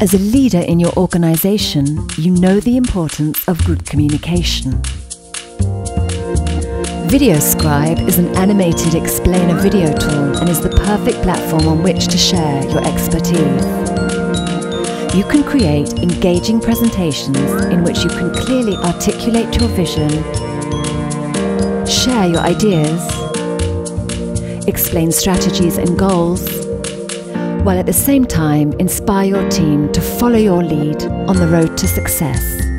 As a leader in your organization, you know the importance of good communication. VideoScribe is an animated explainer video tool and is the perfect platform on which to share your expertise. You can create engaging presentations in which you can clearly articulate your vision, share your ideas, explain strategies and goals, while at the same time inspire your team to follow your lead on the road to success.